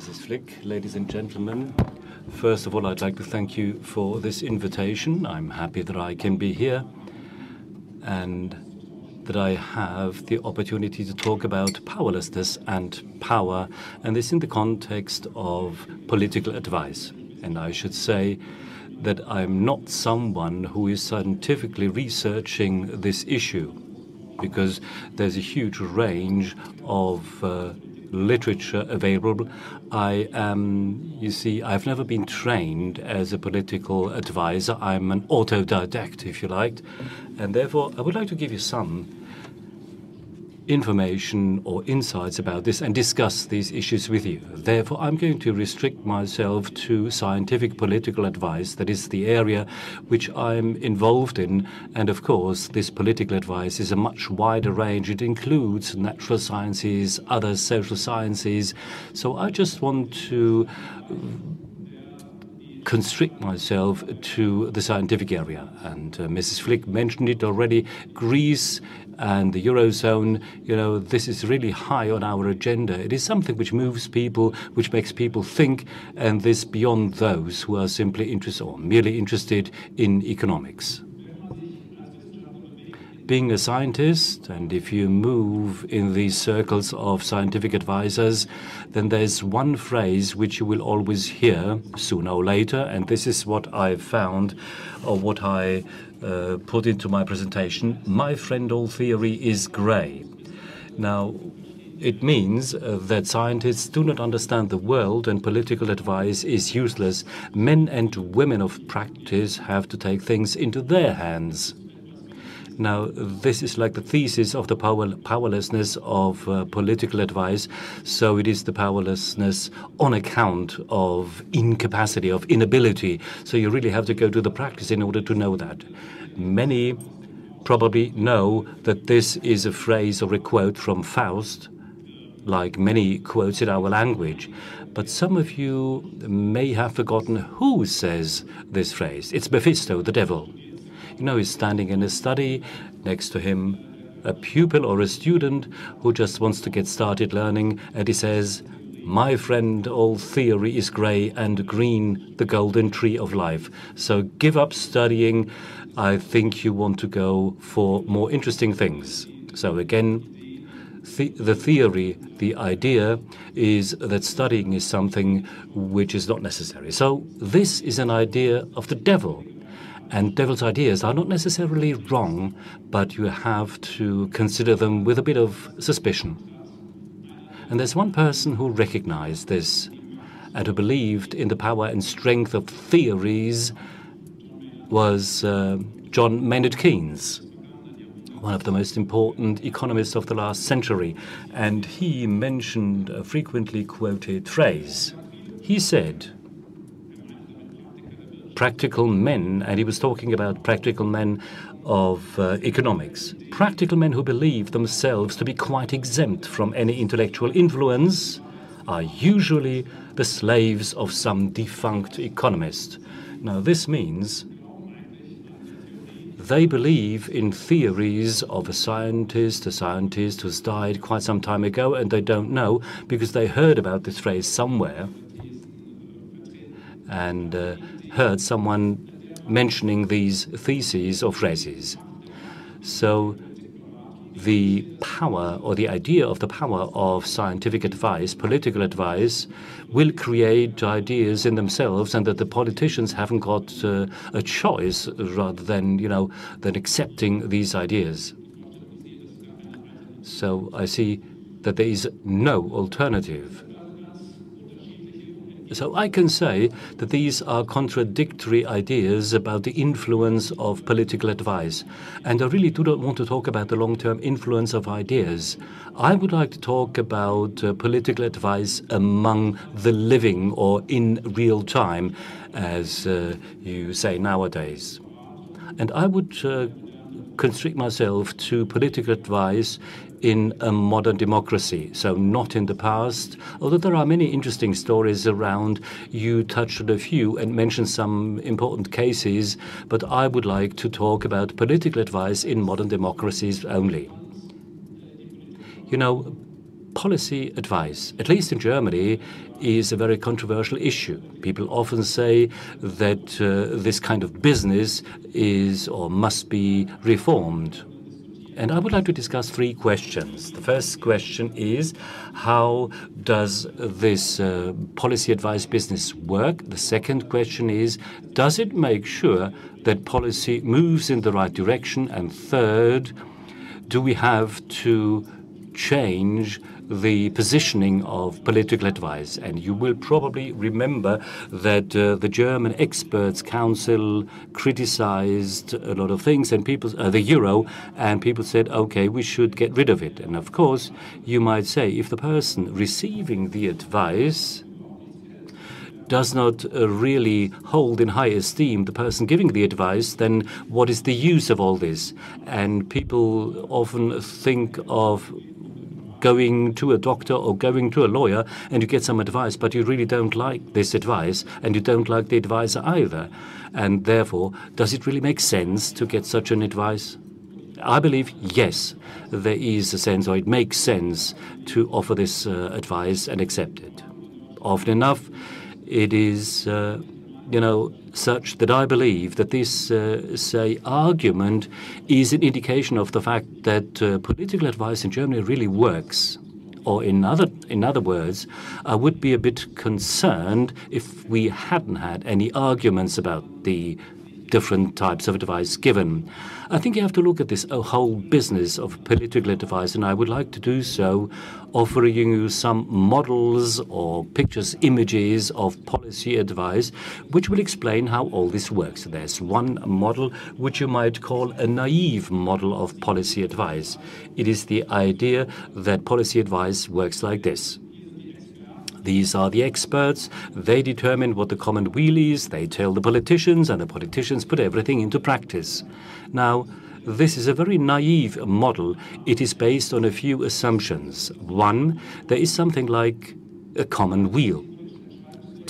Mrs. Flick, ladies and gentlemen. First of all, I'd like to thank you for this invitation. I'm happy that I can be here and that I have the opportunity to talk about powerlessness and power, and this in the context of political advice. And I should say that I'm not someone who is scientifically researching this issue because there's a huge range of uh, literature available. I am, you see, I've never been trained as a political advisor. I'm an autodidact, if you like, and therefore I would like to give you some information or insights about this and discuss these issues with you. Therefore, I'm going to restrict myself to scientific political advice. That is the area which I'm involved in. And of course, this political advice is a much wider range. It includes natural sciences, other social sciences. So I just want to constrict myself to the scientific area. And uh, Mrs. Flick mentioned it already. Greece and the Eurozone, you know, this is really high on our agenda. It is something which moves people, which makes people think, and this beyond those who are simply interested or merely interested in economics being a scientist, and if you move in these circles of scientific advisors, then there's one phrase which you will always hear sooner or later, and this is what I found or what I uh, put into my presentation. My friend, all theory is grey. Now, it means uh, that scientists do not understand the world and political advice is useless. Men and women of practice have to take things into their hands. Now, this is like the thesis of the power, powerlessness of uh, political advice. So it is the powerlessness on account of incapacity, of inability. So you really have to go to the practice in order to know that. Many probably know that this is a phrase or a quote from Faust, like many quotes in our language. But some of you may have forgotten who says this phrase. It's Mephisto, the devil. You know, he's standing in his study, next to him a pupil or a student who just wants to get started learning, and he says, my friend, all theory is grey and green, the golden tree of life. So give up studying. I think you want to go for more interesting things. So again, the, the theory, the idea is that studying is something which is not necessary. So this is an idea of the devil. And devil's ideas are not necessarily wrong, but you have to consider them with a bit of suspicion. And there's one person who recognized this and who believed in the power and strength of theories was uh, John Maynard Keynes, one of the most important economists of the last century. And he mentioned a frequently quoted phrase. He said, practical men, and he was talking about practical men of uh, economics, practical men who believe themselves to be quite exempt from any intellectual influence are usually the slaves of some defunct economist. Now, this means they believe in theories of a scientist, a scientist who's died quite some time ago, and they don't know because they heard about this phrase somewhere. And uh, heard someone mentioning these theses or phrases. So the power or the idea of the power of scientific advice, political advice, will create ideas in themselves, and that the politicians haven't got uh, a choice rather than you know than accepting these ideas. So I see that there is no alternative. So I can say that these are contradictory ideas about the influence of political advice. And I really do not want to talk about the long-term influence of ideas. I would like to talk about uh, political advice among the living or in real time, as uh, you say nowadays. And I would uh, constrict myself to political advice in a modern democracy, so not in the past. Although there are many interesting stories around, you touched on a few and mentioned some important cases, but I would like to talk about political advice in modern democracies only. You know, policy advice, at least in Germany, is a very controversial issue. People often say that uh, this kind of business is or must be reformed. And I would like to discuss three questions. The first question is how does this uh, policy advice business work? The second question is does it make sure that policy moves in the right direction? And third, do we have to change the positioning of political advice. And you will probably remember that uh, the German Experts Council criticized a lot of things, and people, uh, the euro, and people said, okay, we should get rid of it. And of course, you might say, if the person receiving the advice does not uh, really hold in high esteem the person giving the advice, then what is the use of all this? And people often think of going to a doctor or going to a lawyer and you get some advice, but you really don't like this advice and you don't like the advisor either. And therefore, does it really make sense to get such an advice? I believe, yes, there is a sense, or it makes sense to offer this uh, advice and accept it. Often enough, it is uh, you know, such that I believe that this, uh, say, argument is an indication of the fact that uh, political advice in Germany really works. Or in other, in other words, I would be a bit concerned if we hadn't had any arguments about the different types of advice given. I think you have to look at this whole business of political advice, and I would like to do so offering you some models or pictures, images of policy advice, which will explain how all this works. There's one model which you might call a naive model of policy advice. It is the idea that policy advice works like this. These are the experts. They determine what the common weal is. They tell the politicians, and the politicians put everything into practice. Now, this is a very naive model. It is based on a few assumptions. One, there is something like a common weal.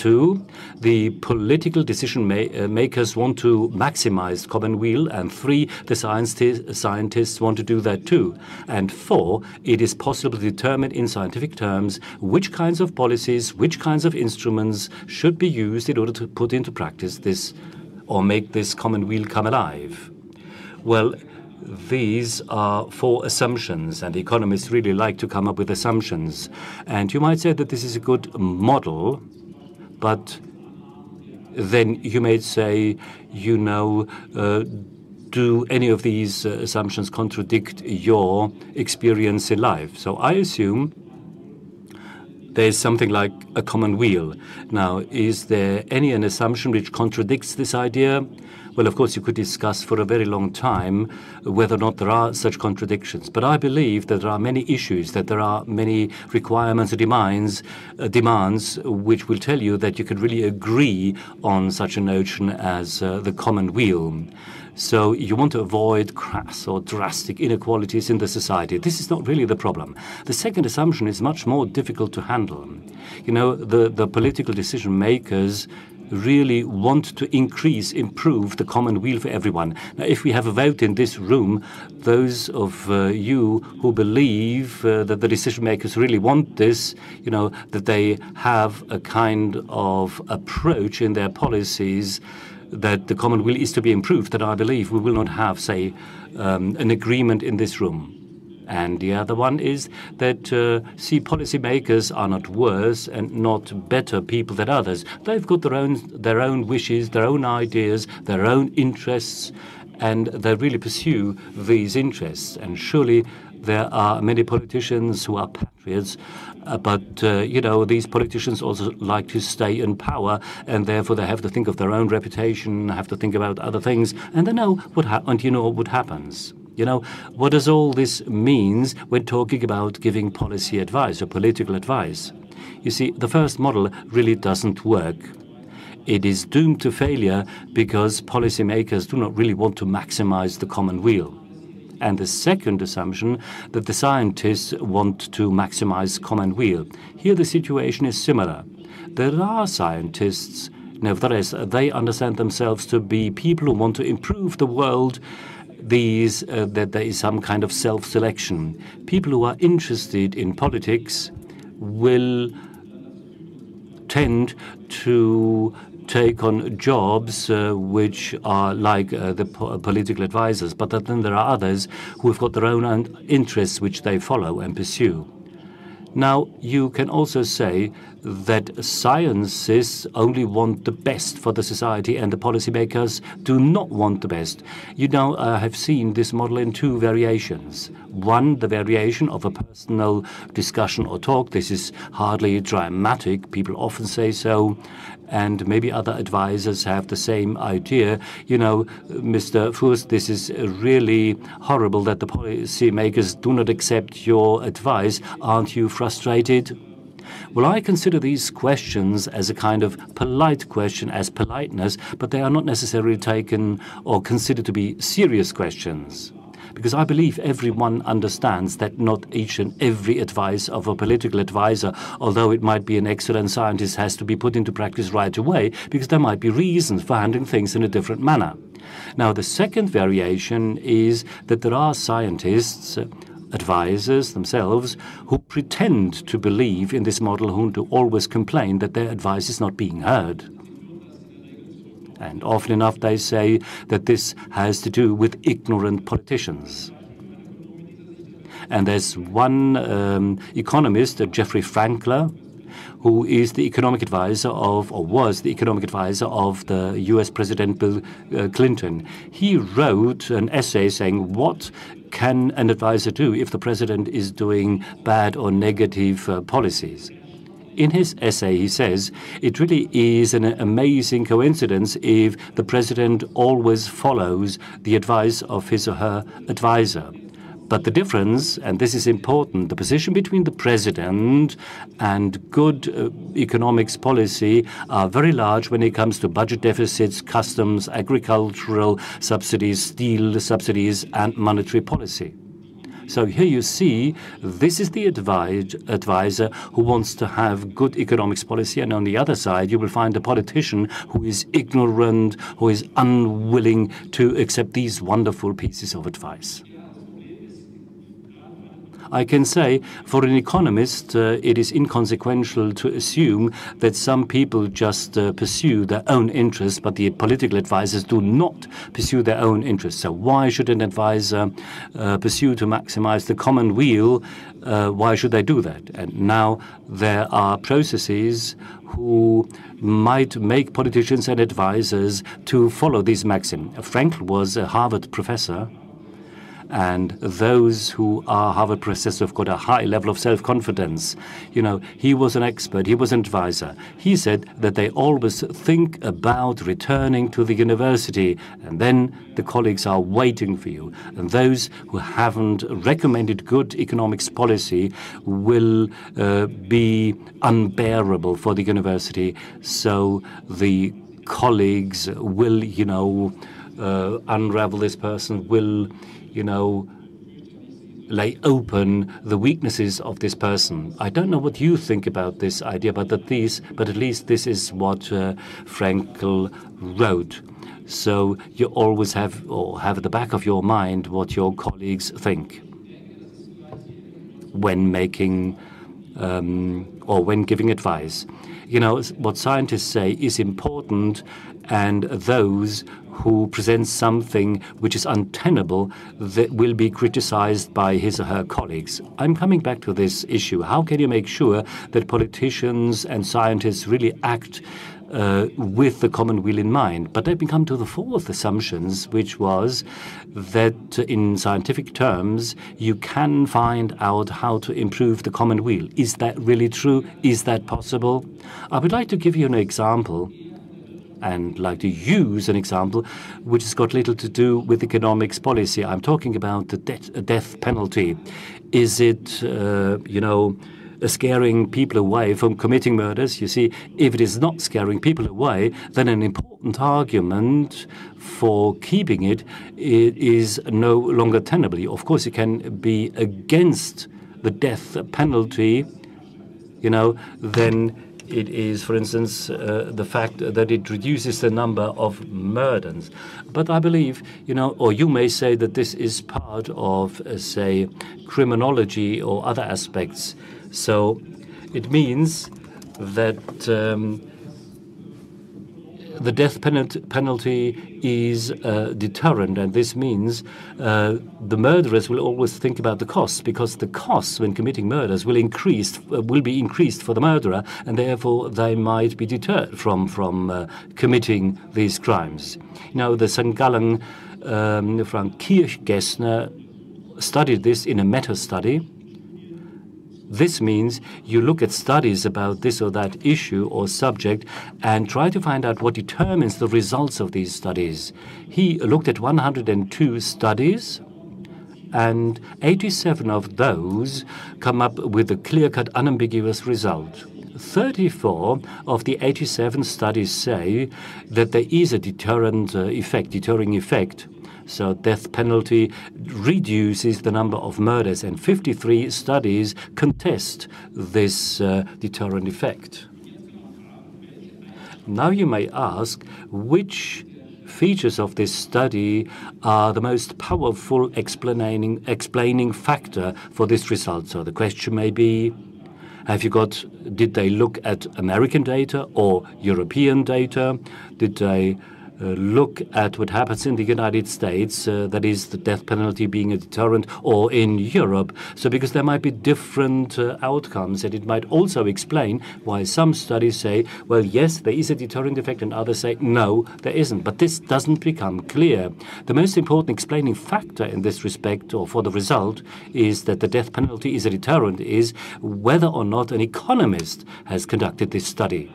Two, the political decision ma uh, makers want to maximize common weal. And three, the scientists want to do that too. And four, it is possible to determine in scientific terms which kinds of policies, which kinds of instruments should be used in order to put into practice this or make this common weal come alive. Well, these are four assumptions, and economists really like to come up with assumptions. And you might say that this is a good model but then you may say, you know, uh, do any of these uh, assumptions contradict your experience in life? So I assume there's something like a common weal. Now, is there any an assumption which contradicts this idea? Well, of course, you could discuss for a very long time whether or not there are such contradictions. But I believe that there are many issues, that there are many requirements or demands, uh, demands which will tell you that you could really agree on such a notion as uh, the common weal. So you want to avoid crass or drastic inequalities in the society. This is not really the problem. The second assumption is much more difficult to handle. You know, the, the political decision makers really want to increase, improve the common weal for everyone. Now, if we have a vote in this room, those of uh, you who believe uh, that the decision makers really want this, you know, that they have a kind of approach in their policies that the common weal is to be improved, that I believe we will not have, say, um, an agreement in this room. And the other one is that, uh, see, policymakers are not worse and not better people than others. They've got their own, their own wishes, their own ideas, their own interests, and they really pursue these interests. And surely there are many politicians who are patriots, uh, but uh, you know these politicians also like to stay in power, and therefore they have to think of their own reputation, have to think about other things, and they know what ha- and you know what happens. You know, what does all this mean when talking about giving policy advice or political advice? You see, the first model really doesn't work. It is doomed to failure because policymakers do not really want to maximize the common weal. And the second assumption that the scientists want to maximize common weal. Here the situation is similar. There are scientists, nevertheless, they understand themselves to be people who want to improve the world these uh, that there is some kind of self-selection. People who are interested in politics will tend to take on jobs uh, which are like uh, the po political advisors, but then there are others who have got their own interests which they follow and pursue. Now, you can also say that scientists only want the best for the society and the policymakers do not want the best. You know, I uh, have seen this model in two variations. One, the variation of a personal discussion or talk. This is hardly dramatic. People often say so and maybe other advisors have the same idea. You know, Mr. Fuest, this is really horrible that the policymakers do not accept your advice. Aren't you frustrated? Well, I consider these questions as a kind of polite question, as politeness, but they are not necessarily taken or considered to be serious questions because I believe everyone understands that not each and every advice of a political advisor, although it might be an excellent scientist, has to be put into practice right away, because there might be reasons for handling things in a different manner. Now, the second variation is that there are scientists, advisors themselves, who pretend to believe in this model, who always complain that their advice is not being heard. And often enough, they say that this has to do with ignorant politicians. And there's one um, economist, uh, Jeffrey Frankel, who is the economic advisor of, or was the economic advisor of the US President Bill uh, Clinton. He wrote an essay saying, What can an advisor do if the president is doing bad or negative uh, policies? In his essay, he says, it really is an amazing coincidence if the president always follows the advice of his or her advisor. But the difference, and this is important, the position between the president and good uh, economics policy are very large when it comes to budget deficits, customs, agricultural subsidies, steel subsidies, and monetary policy. So here you see this is the advisor who wants to have good economics policy, and on the other side you will find a politician who is ignorant, who is unwilling to accept these wonderful pieces of advice. I can say for an economist, uh, it is inconsequential to assume that some people just uh, pursue their own interests, but the political advisors do not pursue their own interests. So why should an advisor uh, pursue to maximize the common weal? Uh, why should they do that? And now there are processes who might make politicians and advisors to follow this maxim. Frankel was a Harvard professor and those who are Harvard professors have got a high level of self-confidence. You know, he was an expert, he was an advisor. He said that they always think about returning to the university, and then the colleagues are waiting for you. And those who haven't recommended good economics policy will uh, be unbearable for the university. So the colleagues will, you know, uh, unravel this person, will you know, lay open the weaknesses of this person. I don't know what you think about this idea, but at least, but at least this is what uh, Frankel wrote. So you always have or have at the back of your mind what your colleagues think when making um, or when giving advice. You know, what scientists say is important, and those who presents something which is untenable that will be criticized by his or her colleagues. I'm coming back to this issue. How can you make sure that politicians and scientists really act uh, with the common will in mind. But let me come to the fourth assumptions, which was that in scientific terms, you can find out how to improve the common will. Is that really true? Is that possible? I would like to give you an example and like to use an example which has got little to do with economics policy. I'm talking about the de death penalty. Is it, uh, you know, scaring people away from committing murders? You see, if it is not scaring people away, then an important argument for keeping it, it is no longer tenable. Of course, it can be against the death penalty, you know, then it is, for instance, uh, the fact that it reduces the number of murders. But I believe, you know, or you may say that this is part of, uh, say, criminology or other aspects. So it means that um, the death penalty is a deterrent, and this means uh, the murderers will always think about the costs because the costs when committing murders will increase uh, will be increased for the murderer, and therefore they might be deterred from from uh, committing these crimes. Now the. Gallen um, Frank Kirchgässner studied this in a meta study this means you look at studies about this or that issue or subject and try to find out what determines the results of these studies. He looked at 102 studies and 87 of those come up with a clear-cut, unambiguous result. 34 of the 87 studies say that there is a deterrent uh, effect, deterring effect so death penalty reduces the number of murders, and 53 studies contest this uh, deterrent effect. Now you may ask which features of this study are the most powerful explaining, explaining factor for this result. So the question may be, have you got, did they look at American data or European data? Did they look at what happens in the United States, uh, that is the death penalty being a deterrent, or in Europe. So because there might be different uh, outcomes, and it might also explain why some studies say, well, yes, there is a deterrent effect, and others say, no, there isn't. But this doesn't become clear. The most important explaining factor in this respect, or for the result, is that the death penalty is a deterrent, is whether or not an economist has conducted this study.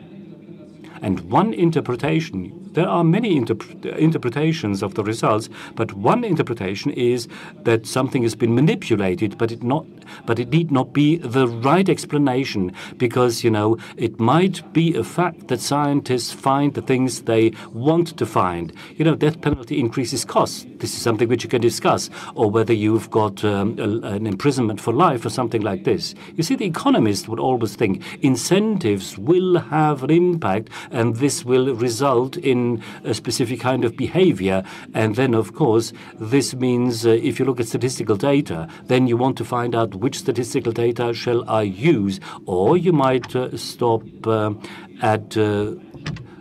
And one interpretation there are many interpretations of the results, but one interpretation is that something has been manipulated, but it not but it need not be the right explanation because you know it might be a fact that scientists find the things they want to find. You know, death penalty increases costs. This is something which you can discuss, or whether you've got um, a, an imprisonment for life or something like this. You see, the economist would always think incentives will have an impact, and this will result in a specific kind of behavior. And then, of course, this means uh, if you look at statistical data, then you want to find out which statistical data shall I use, or you might uh, stop uh, at uh,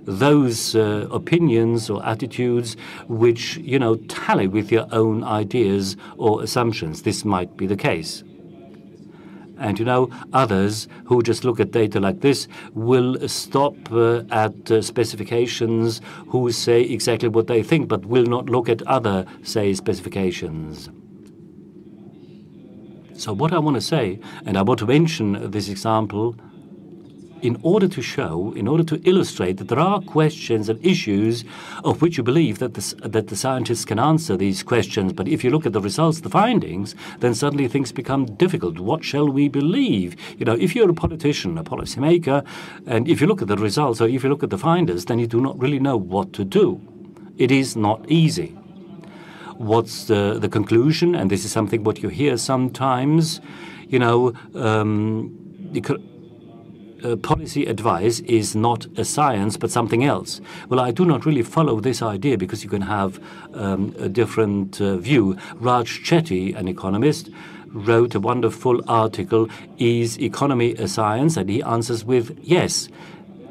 those uh, opinions or attitudes which you know tally with your own ideas or assumptions. This might be the case. And you know, others who just look at data like this will stop uh, at uh, specifications who say exactly what they think, but will not look at other, say, specifications. So what I want to say, and I want to mention this example in order to show, in order to illustrate that there are questions and issues of which you believe that the, that the scientists can answer these questions. But if you look at the results, the findings, then suddenly things become difficult. What shall we believe? You know, if you're a politician, a policymaker, and if you look at the results or if you look at the findings, then you do not really know what to do. It is not easy. What's the, the conclusion? And this is something what you hear sometimes, you know, um, uh, policy advice is not a science but something else. Well, I do not really follow this idea because you can have um, a different uh, view. Raj Chetty, an economist, wrote a wonderful article, Is Economy a Science? And he answers with yes.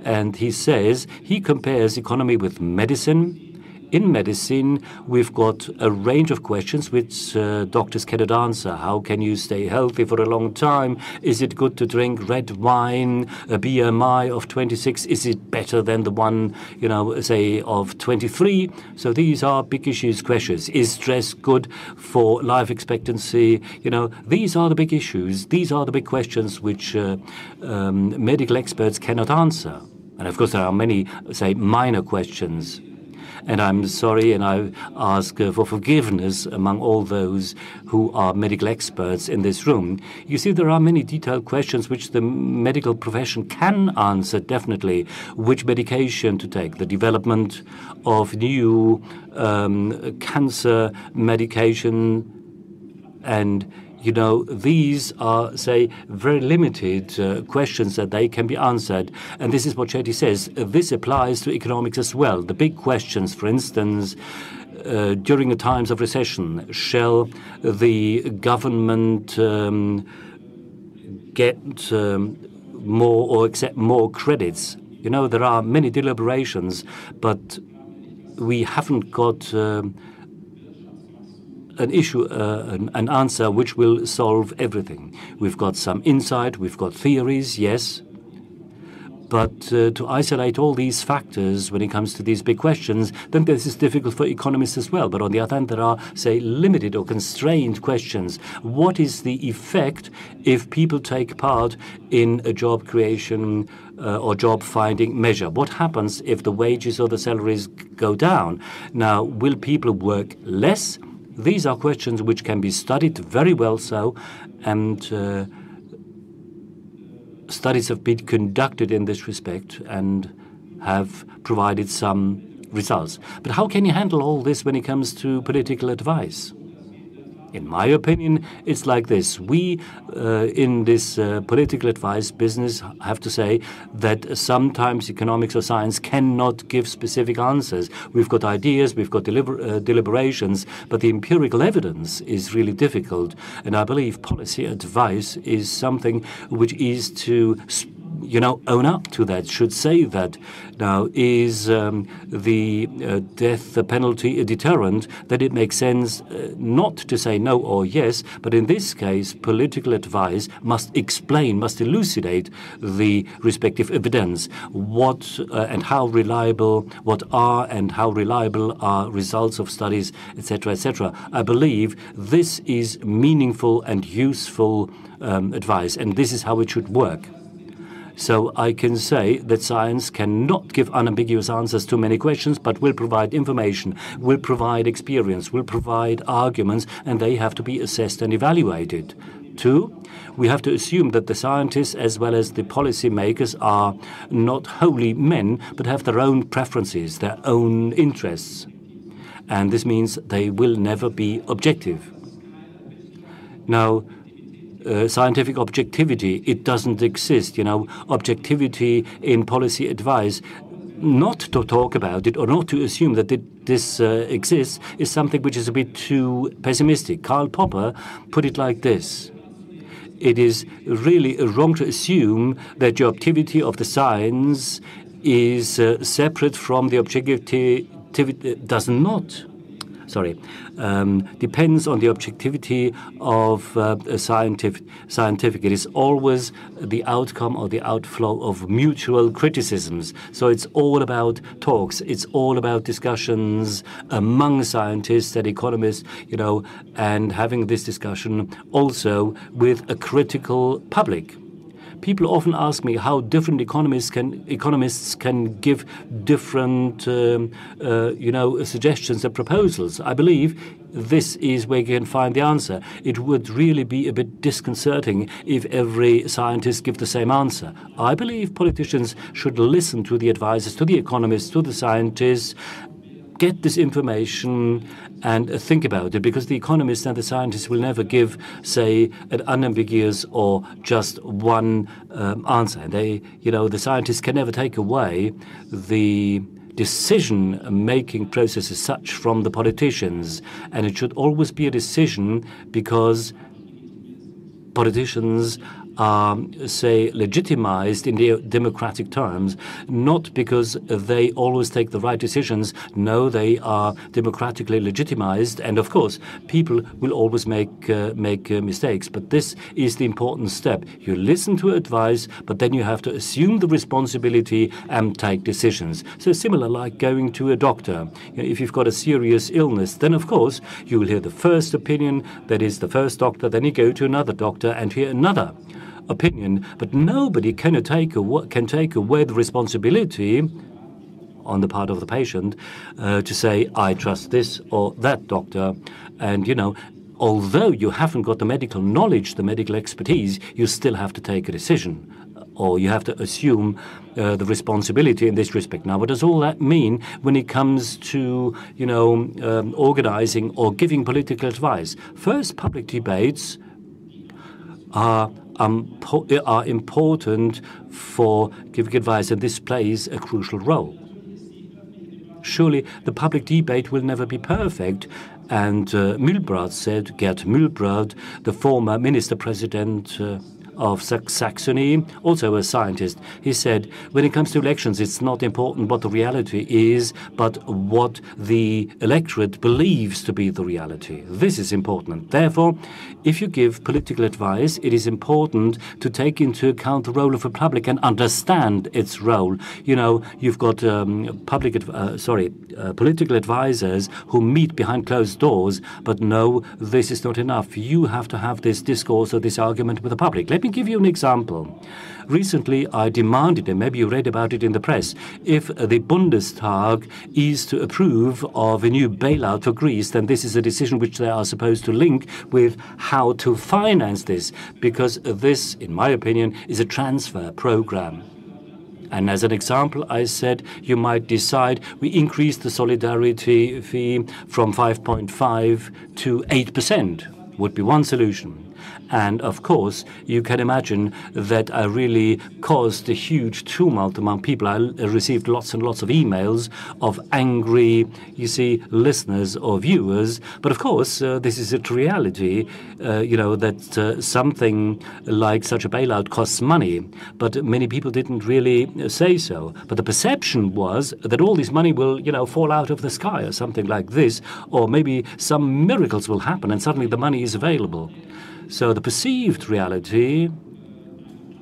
And he says he compares economy with medicine, in medicine, we've got a range of questions which uh, doctors cannot answer. How can you stay healthy for a long time? Is it good to drink red wine? A BMI of 26, is it better than the one, you know, say, of 23? So these are big issues, questions. Is stress good for life expectancy? You know, these are the big issues. These are the big questions which uh, um, medical experts cannot answer. And of course, there are many, say, minor questions and I'm sorry and I ask uh, for forgiveness among all those who are medical experts in this room. You see, there are many detailed questions which the medical profession can answer definitely. Which medication to take, the development of new um, cancer medication, and you know, these are, say, very limited uh, questions that they can be answered. And this is what Chetty says. This applies to economics as well. The big questions, for instance, uh, during the times of recession, shall the government um, get um, more or accept more credits? You know, there are many deliberations, but we haven't got um, an issue, uh, an, an, answer which will solve everything. We've got some insight, we've got theories, yes, but uh, to isolate all these factors when it comes to these big questions, then this is difficult for economists as well. But on the other hand, there are, say, limited or constrained questions. What is the effect if people take part in a job creation uh, or job finding measure? What happens if the wages or the salaries go down? Now, will people work less? These are questions which can be studied very well so and uh, studies have been conducted in this respect and have provided some results. But how can you handle all this when it comes to political advice? In my opinion, it's like this. We, uh, in this uh, political advice business, have to say that sometimes economics or science cannot give specific answers. We've got ideas, we've got deliber uh, deliberations, but the empirical evidence is really difficult. And I believe policy advice is something which is to you know, own up to that, should say that. Now, is um, the uh, death penalty a deterrent? That it makes sense uh, not to say no or yes, but in this case, political advice must explain, must elucidate the respective evidence. What uh, and how reliable, what are and how reliable are results of studies, etc., etc. I believe this is meaningful and useful um, advice, and this is how it should work. So I can say that science cannot give unambiguous answers to many questions, but will provide information, will provide experience, will provide arguments, and they have to be assessed and evaluated. Two, we have to assume that the scientists as well as the policymakers are not holy men, but have their own preferences, their own interests. And this means they will never be objective. Now, uh, scientific objectivity. It doesn't exist. You know, objectivity in policy advice. Not to talk about it or not to assume that it, this uh, exists is something which is a bit too pessimistic. Karl Popper put it like this it is really wrong to assume that the objectivity of the science is uh, separate from the objectivity does not sorry, um, depends on the objectivity of uh, scientific, scientific. It is always the outcome or the outflow of mutual criticisms. So it's all about talks. It's all about discussions among scientists and economists, you know, and having this discussion also with a critical public people often ask me how different economists can economists can give different um, uh, you know suggestions and proposals. I believe this is where you can find the answer. It would really be a bit disconcerting if every scientist give the same answer. I believe politicians should listen to the advisors, to the economists, to the scientists, get this information and think about it because the economists and the scientists will never give, say, an unambiguous or just one um, answer. And they, you know, the scientists can never take away the decision making process as such from the politicians. And it should always be a decision because politicians are, say, legitimized in the democratic terms, not because they always take the right decisions. No, they are democratically legitimized, and of course, people will always make uh, make uh, mistakes. But this is the important step. You listen to advice, but then you have to assume the responsibility and take decisions. So similar like going to a doctor. If you've got a serious illness, then of course you will hear the first opinion, that is the first doctor, then you go to another doctor and hear another opinion, but nobody can take, can take away the responsibility on the part of the patient uh, to say, I trust this or that doctor. And, you know, although you haven't got the medical knowledge, the medical expertise, you still have to take a decision or you have to assume uh, the responsibility in this respect. Now, what does all that mean when it comes to, you know, um, organizing or giving political advice? First, public debates are, um, are important for giving advice, and this plays a crucial role. Surely the public debate will never be perfect, and uh, Milbradt said, Gerd Milbradt, the former minister president uh, of Saxony, also a scientist. He said, when it comes to elections, it's not important what the reality is, but what the electorate believes to be the reality. This is important. Therefore, if you give political advice, it is important to take into account the role of the public and understand its role. You know, you've got um, public, uh, sorry, uh, political advisors who meet behind closed doors, but no, this is not enough. You have to have this discourse or this argument with the public. Let me give you an example. Recently, I demanded, and maybe you read about it in the press, if the Bundestag is to approve of a new bailout for Greece, then this is a decision which they are supposed to link with how to finance this, because this, in my opinion, is a transfer program. And as an example, I said you might decide we increase the solidarity fee from 5.5 to 8% would be one solution. And of course, you can imagine that I really caused a huge tumult among people. I received lots and lots of emails of angry, you see, listeners or viewers. But of course, uh, this is a reality, uh, you know, that uh, something like such a bailout costs money. But many people didn't really say so. But the perception was that all this money will, you know, fall out of the sky or something like this, or maybe some miracles will happen and suddenly the money is available. So the perceived reality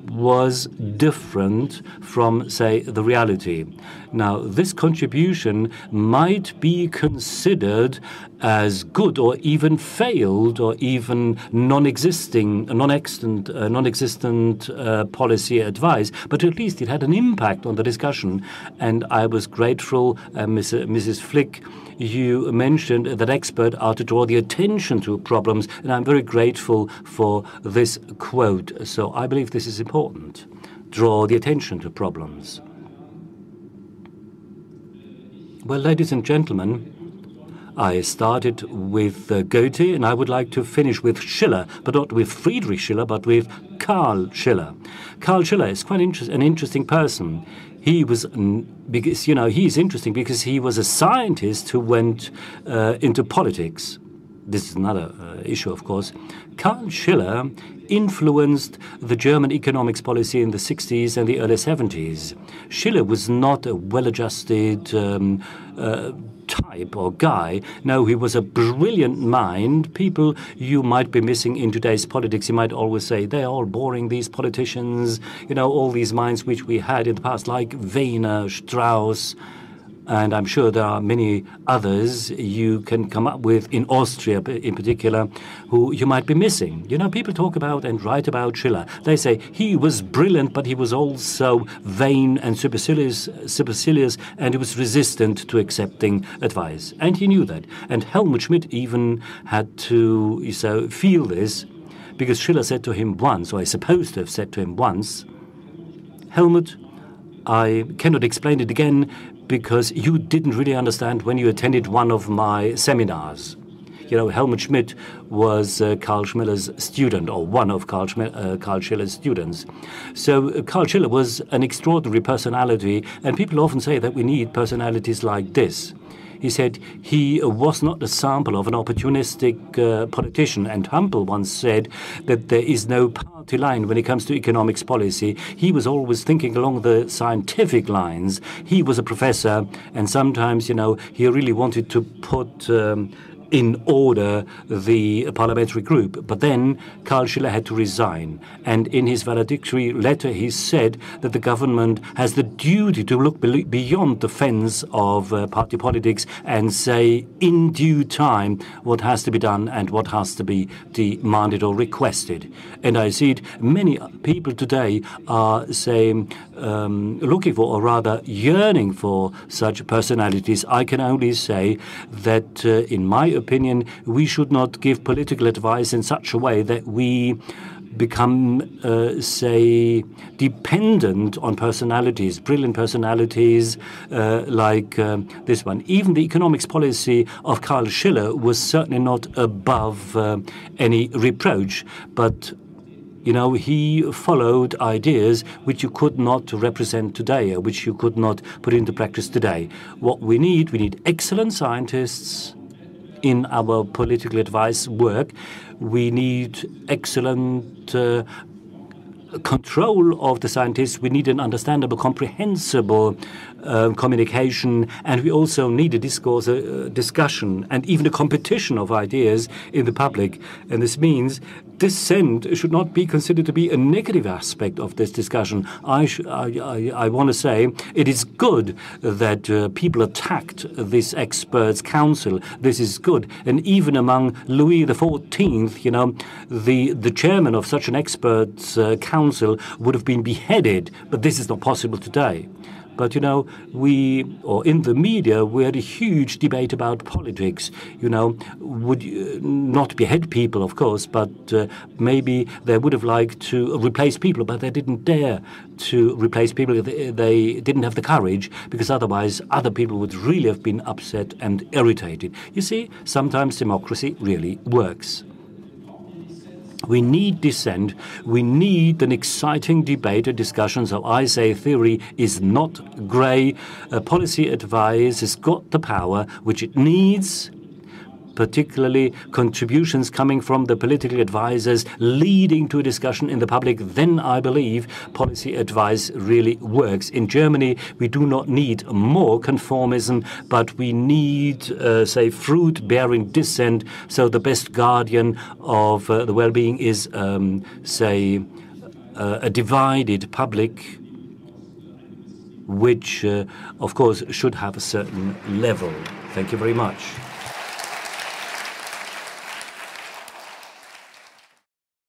was different from, say, the reality. Now, this contribution might be considered as good or even failed or even non-existing, non-existent, uh, non-existent uh, policy advice, but at least it had an impact on the discussion. And I was grateful, uh, Mrs. Mrs. Flick, you mentioned that experts are to draw the attention to problems, and I'm very grateful for this quote. So I believe this is important. Draw the attention to problems. Well, ladies and gentlemen, I started with uh, Goethe, and I would like to finish with Schiller, but not with Friedrich Schiller, but with Karl Schiller. Karl Schiller is quite inter an interesting person he was because you know he's interesting because he was a scientist who went uh, into politics. This is another uh, issue, of course. Karl Schiller influenced the German economics policy in the 60s and the early 70s. Schiller was not a well-adjusted um, uh, type or guy. No, he was a brilliant mind. People you might be missing in today's politics. You might always say they're all boring, these politicians, you know, all these minds which we had in the past, like Wehner, Strauss, and I'm sure there are many others you can come up with in Austria in particular who you might be missing. You know, people talk about and write about Schiller. They say he was brilliant, but he was also vain and supercilious, supercilious and he was resistant to accepting advice. And he knew that. And Helmut Schmidt even had to so, feel this because Schiller said to him once, or I supposed to have said to him once, Helmut, I cannot explain it again because you didn't really understand when you attended one of my seminars. You know, Helmut Schmidt was uh, Karl Schiller's student, or one of Karl, uh, Karl Schiller's students. So uh, Karl Schiller was an extraordinary personality, and people often say that we need personalities like this. He said he was not a sample of an opportunistic uh, politician, and Hampel once said that there is no party line when it comes to economics policy. He was always thinking along the scientific lines. He was a professor, and sometimes, you know, he really wanted to put um, in order the parliamentary group. But then Karl Schiller had to resign. And in his valedictory letter, he said that the government has the duty to look beyond the fence of uh, party politics and say in due time what has to be done and what has to be demanded or requested. And I see it, many people today are saying, um, looking for, or rather yearning for such personalities. I can only say that, uh, in my opinion, we should not give political advice in such a way that we become, uh, say, dependent on personalities, brilliant personalities uh, like um, this one. Even the economics policy of Karl Schiller was certainly not above uh, any reproach, but you know, he followed ideas which you could not represent today, or which you could not put into practice today. What we need, we need excellent scientists in our political advice work. We need excellent uh, control of the scientists. We need an understandable, comprehensible uh, communication, and we also need a discourse, a, discussion, and even a competition of ideas in the public. And this means dissent should not be considered to be a negative aspect of this discussion. I, I, I, I want to say it is good that uh, people attacked this experts' council. This is good. And even among Louis XIV, you know, the, the chairman of such an experts' uh, council would have been beheaded, but this is not possible today. But you know, we or in the media we had a huge debate about politics. You know, would uh, not behead people, of course, but uh, maybe they would have liked to replace people, but they didn't dare to replace people. They didn't have the courage because otherwise other people would really have been upset and irritated. You see, sometimes democracy really works. We need dissent. We need an exciting debate and discussion. So I say theory is not grey. Uh, policy advice has got the power which it needs particularly contributions coming from the political advisors leading to a discussion in the public, then I believe policy advice really works. In Germany, we do not need more conformism, but we need, uh, say, fruit bearing dissent. So the best guardian of uh, the well being is, um, say, uh, a divided public which, uh, of course, should have a certain level. Thank you very much.